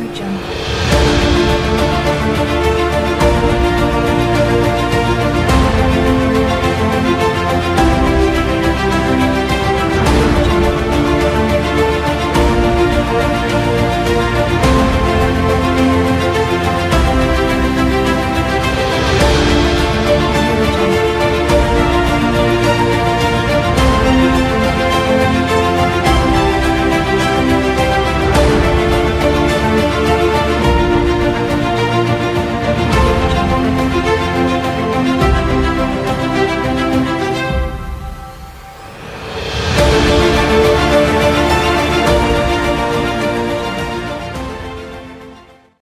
uyuyacağım.